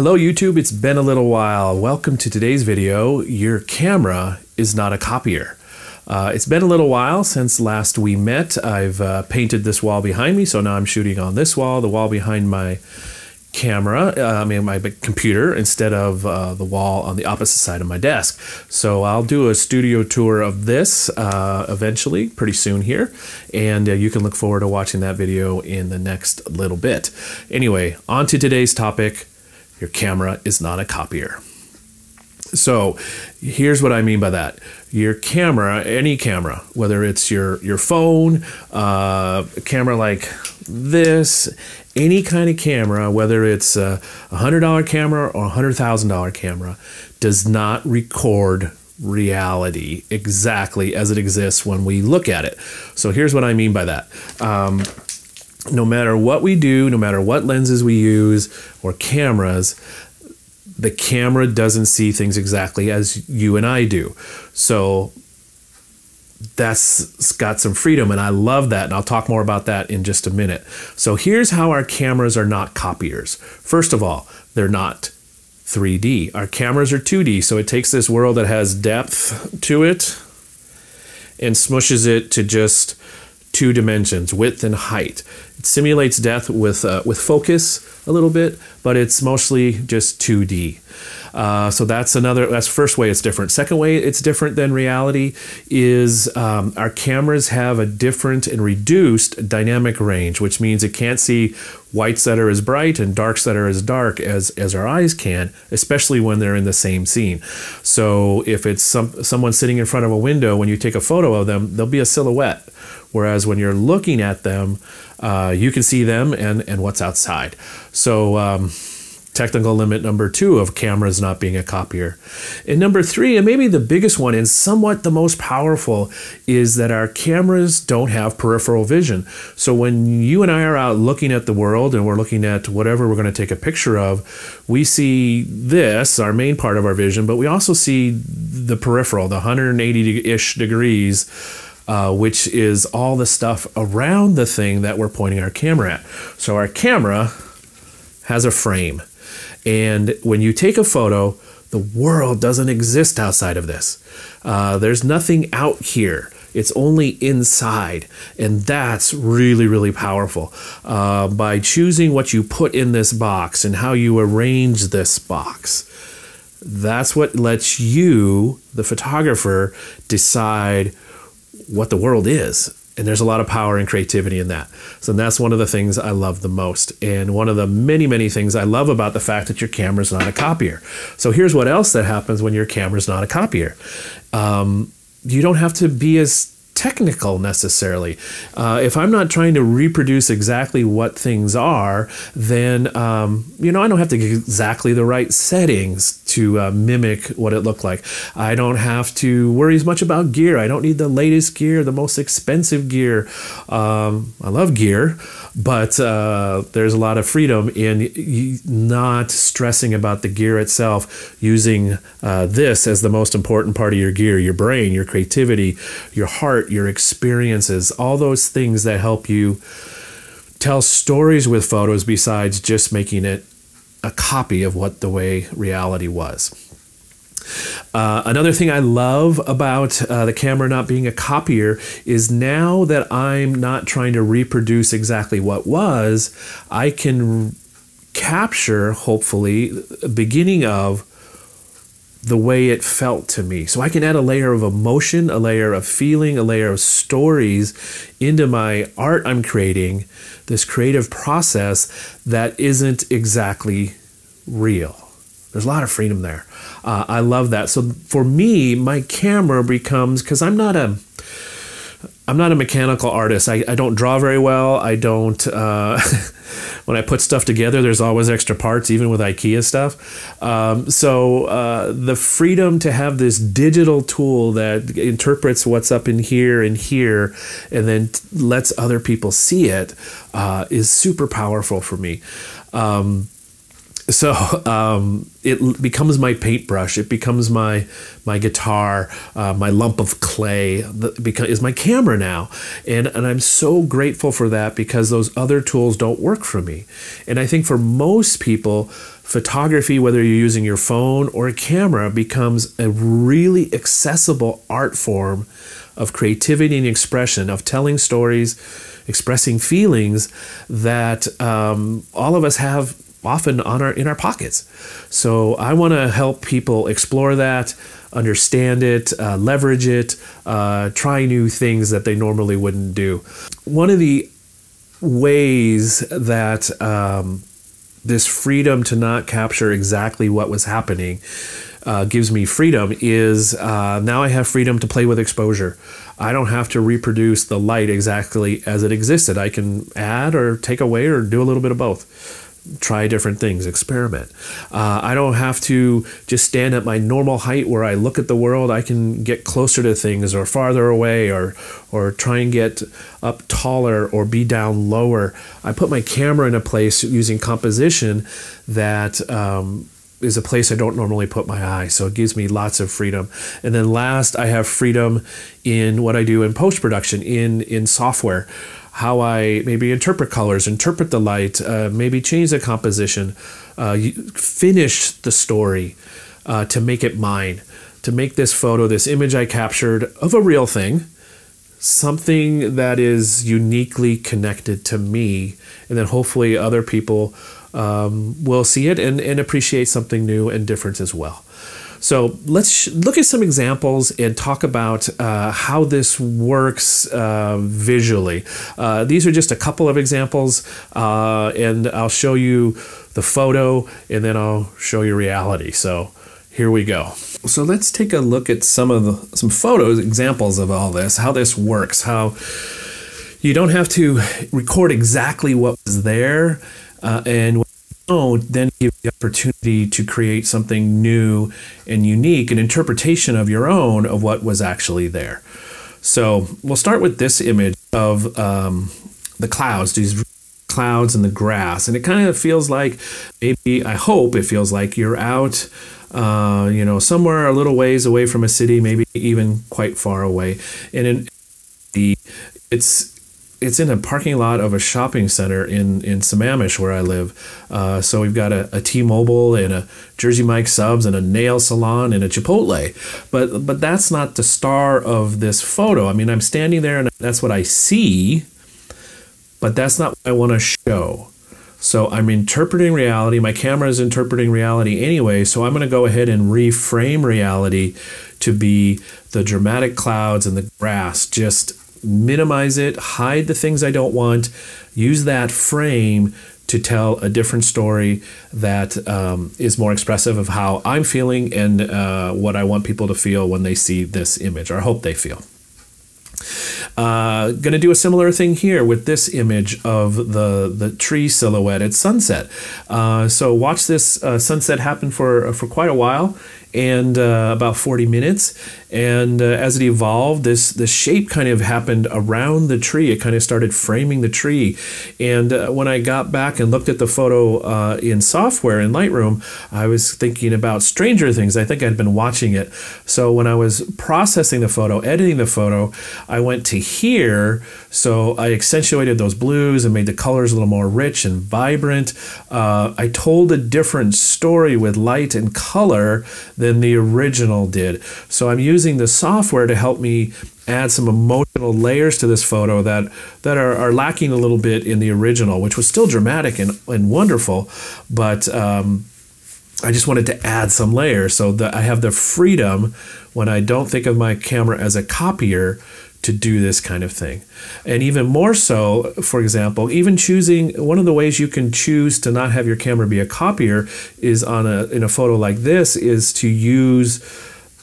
Hello YouTube, it's been a little while. Welcome to today's video. Your camera is not a copier. Uh, it's been a little while since last we met. I've uh, painted this wall behind me, so now I'm shooting on this wall, the wall behind my camera, uh, I mean my computer, instead of uh, the wall on the opposite side of my desk. So I'll do a studio tour of this uh, eventually, pretty soon here, and uh, you can look forward to watching that video in the next little bit. Anyway, on to today's topic your camera is not a copier. So here's what I mean by that. Your camera, any camera, whether it's your, your phone, uh, a camera like this, any kind of camera, whether it's a $100 camera or a $100,000 camera, does not record reality exactly as it exists when we look at it. So here's what I mean by that. Um, no matter what we do, no matter what lenses we use or cameras, the camera doesn't see things exactly as you and I do. So that's got some freedom, and I love that. And I'll talk more about that in just a minute. So here's how our cameras are not copiers. First of all, they're not 3D. Our cameras are 2D, so it takes this world that has depth to it and smushes it to just two dimensions, width and height. It simulates death with uh, with focus a little bit, but it's mostly just 2D. Uh, so that's another. That's first way it's different. Second way it's different than reality is um, our cameras have a different and reduced dynamic range, which means it can't see whites that are as bright and darks that are as dark as as our eyes can, especially when they're in the same scene. So if it's some someone sitting in front of a window, when you take a photo of them, there'll be a silhouette. Whereas when you're looking at them, uh, you can see them and, and what's outside. So, um, technical limit number two of cameras not being a copier. And number three, and maybe the biggest one and somewhat the most powerful, is that our cameras don't have peripheral vision. So when you and I are out looking at the world and we're looking at whatever we're going to take a picture of, we see this, our main part of our vision, but we also see the peripheral, the 180 ish degrees uh, which is all the stuff around the thing that we're pointing our camera at. So our camera has a frame. And when you take a photo, the world doesn't exist outside of this. Uh, there's nothing out here. It's only inside. And that's really, really powerful. Uh, by choosing what you put in this box and how you arrange this box, that's what lets you, the photographer, decide what the world is. And there's a lot of power and creativity in that. So that's one of the things I love the most. And one of the many, many things I love about the fact that your camera is not a copier. So here's what else that happens when your camera is not a copier. Um, you don't have to be as technical necessarily. Uh, if I'm not trying to reproduce exactly what things are, then um, you know I don't have to get exactly the right settings to uh, mimic what it looked like. I don't have to worry as much about gear. I don't need the latest gear, the most expensive gear. Um, I love gear, but uh, there's a lot of freedom in not stressing about the gear itself. Using uh, this as the most important part of your gear, your brain, your creativity, your heart your experiences, all those things that help you tell stories with photos besides just making it a copy of what the way reality was. Uh, another thing I love about uh, the camera not being a copier is now that I'm not trying to reproduce exactly what was, I can capture, hopefully, the beginning of the way it felt to me. So I can add a layer of emotion, a layer of feeling, a layer of stories into my art I'm creating, this creative process that isn't exactly real. There's a lot of freedom there. Uh, I love that. So for me, my camera becomes because I'm not a I'm not a mechanical artist. I, I don't draw very well. I don't. Uh, when I put stuff together, there's always extra parts, even with IKEA stuff. Um, so uh, the freedom to have this digital tool that interprets what's up in here and here, and then lets other people see it, uh, is super powerful for me. Um, so um, it becomes my paintbrush. It becomes my my guitar, uh, my lump of clay. Is my camera now, and and I'm so grateful for that because those other tools don't work for me. And I think for most people, photography, whether you're using your phone or a camera, becomes a really accessible art form of creativity and expression, of telling stories, expressing feelings that um, all of us have often on our in our pockets. So I want to help people explore that, understand it, uh, leverage it, uh, try new things that they normally wouldn't do. One of the ways that um, this freedom to not capture exactly what was happening uh, gives me freedom is uh, now I have freedom to play with exposure. I don't have to reproduce the light exactly as it existed. I can add or take away or do a little bit of both try different things, experiment. Uh, I don't have to just stand at my normal height where I look at the world. I can get closer to things or farther away or or try and get up taller or be down lower. I put my camera in a place using composition that um, is a place I don't normally put my eye. So it gives me lots of freedom. And then last, I have freedom in what I do in post production in in software how I maybe interpret colors, interpret the light, uh, maybe change the composition, uh, finish the story uh, to make it mine, to make this photo, this image I captured of a real thing, something that is uniquely connected to me, and then hopefully other people um, will see it and, and appreciate something new and different as well. So let's look at some examples and talk about uh, how this works uh, visually. Uh, these are just a couple of examples, uh, and I'll show you the photo and then I'll show you reality. So here we go. So let's take a look at some of the some photos, examples of all this, how this works, how you don't have to record exactly what was there, uh, and then give the opportunity to create something new and unique, an interpretation of your own of what was actually there. So we'll start with this image of um, the clouds, these clouds and the grass, and it kind of feels like maybe I hope it feels like you're out. Uh, you know, somewhere a little ways away from a city, maybe even quite far away. And in the, it's it's in a parking lot of a shopping center in in Sammamish where I live. Uh, so we've got a a T-Mobile and a Jersey Mike subs and a nail salon and a Chipotle. But but that's not the star of this photo. I mean, I'm standing there and that's what I see, but that's not what I want to show. So I'm interpreting reality. My camera is interpreting reality anyway. So I'm going to go ahead and reframe reality to be the dramatic clouds and the grass just minimize it, hide the things I don't want, use that frame to tell a different story that um, is more expressive of how I'm feeling and uh, what I want people to feel when they see this image, or I hope they feel. Uh, going to do a similar thing here with this image of the the tree silhouette at sunset. Uh, so watch this uh, sunset happen for for quite a while, and uh, about 40 minutes. And uh, as it evolved, this the shape kind of happened around the tree. It kind of started framing the tree. And uh, when I got back and looked at the photo uh, in software in Lightroom, I was thinking about Stranger Things. I think I'd been watching it. So when I was processing the photo, editing the photo, I went to here. So I accentuated those blues and made the colors a little more rich and vibrant. Uh, I told a different story with light and color than the original did. So I'm using the software to help me add some emotional layers to this photo that that are, are lacking a little bit in the original, which was still dramatic and, and wonderful, but um, I just wanted to add some layers so that I have the freedom when I don't think of my camera as a copier to do this kind of thing. And even more so, for example, even choosing one of the ways you can choose to not have your camera be a copier is on a in a photo like this is to use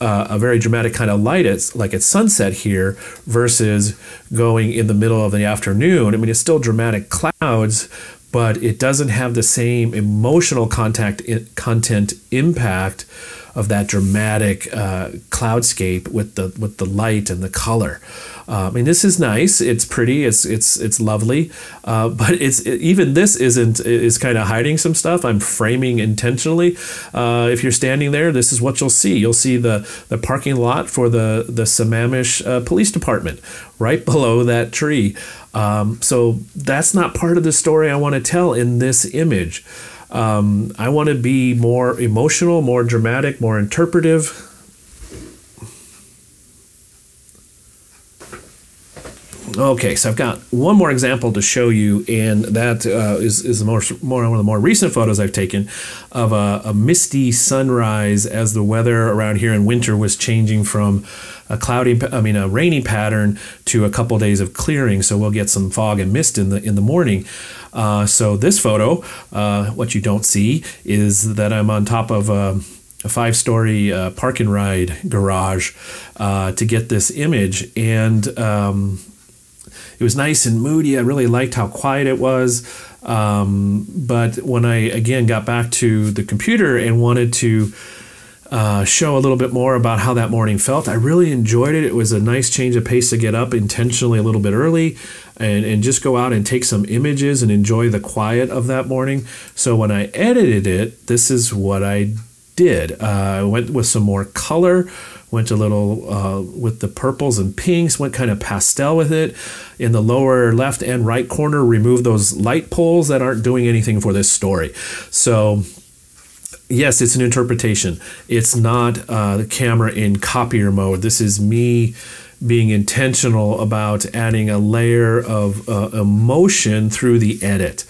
uh, a very dramatic kind of light it's like at sunset here versus going in the middle of the afternoon. I mean, it's still dramatic clouds, but it doesn't have the same emotional contact content impact of that dramatic uh, cloudscape with the with the light and the color. Uh, I mean, this is nice. It's pretty. It's it's it's lovely. Uh, but it's it, even this isn't is kind of hiding some stuff. I'm framing intentionally. Uh, if you're standing there, this is what you'll see. You'll see the the parking lot for the the Sammamish uh, Police Department right below that tree. Um, so that's not part of the story I want to tell in this image. Um, I want to be more emotional, more dramatic, more interpretive. Okay, so I've got one more example to show you, and that uh, is is the more, more one of the more recent photos I've taken of a, a, misty sunrise as the weather around here in winter was changing from a cloudy, I mean a rainy pattern to a couple days of clearing. So we'll get some fog and mist in the in the morning. Uh, so this photo, uh, what you don't see is that I'm on top of a, a five-story uh, park and ride garage uh, to get this image, and um, it was nice and moody. I really liked how quiet it was. Um, but when I again got back to the computer and wanted to uh, show a little bit more about how that morning felt, I really enjoyed it. It was a nice change of pace to get up intentionally a little bit early and, and just go out and take some images and enjoy the quiet of that morning. So when I edited it, this is what I did. Uh, I went with some more color went a little uh, with the purples and pinks, went kind of pastel with it. In the lower left and right corner, remove those light poles that aren't doing anything for this story. So, yes, it's an interpretation. It's not uh, the camera in copier mode. This is me being intentional about adding a layer of uh, emotion through the edit.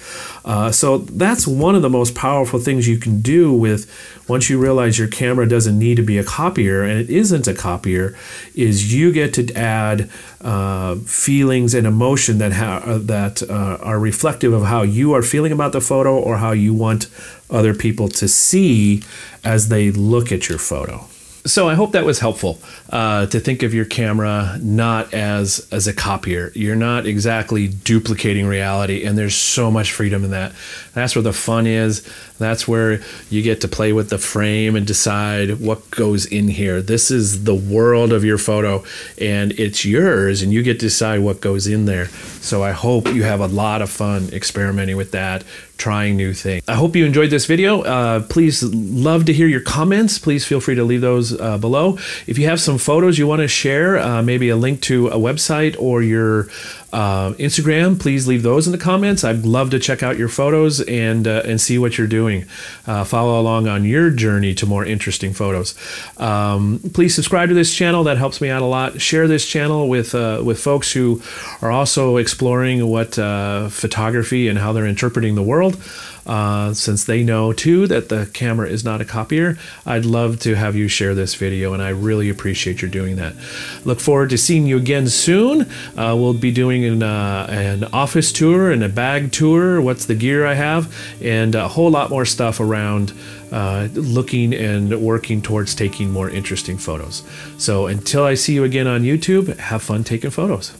Uh, so that's one of the most powerful things you can do with once you realize your camera doesn't need to be a copier and it isn't a copier, is you get to add uh, feelings and emotion that ha- uh, that uh, are reflective of how you are feeling about the photo or how you want other people to see as they look at your photo. So I hope that was helpful uh, to think of your camera not as as a copier. You're not exactly duplicating reality, and there's so much freedom in that. That's where the fun is. That's where you get to play with the frame and decide what goes in here. This is the world of your photo, and it's yours, and you get to decide what goes in there. So I hope you have a lot of fun experimenting with that, trying new things. I hope you enjoyed this video. Uh, please love to hear your comments. Please feel free to leave those uh, below. If you have some photos you want to share, uh, maybe a link to a website or your uh, Instagram, please leave those in the comments. I'd love to check out your photos and uh, and see what you're doing. Uh, follow along on your journey to more interesting photos. Um, please subscribe to this channel. That helps me out a lot. Share this channel with with folks who are also exploring what photography and how they're interpreting the world. Uh, since they know too that the camera is not a copier, I'd love to have you share this video, and I really appreciate your doing that. Look forward to seeing you again soon. Uh, we'll be doing an, uh, an office tour and a bag tour. What's the gear I have, and a whole lot more stuff around. Uh, looking and working towards taking more interesting photos. So until I see you again on YouTube, have fun taking photos.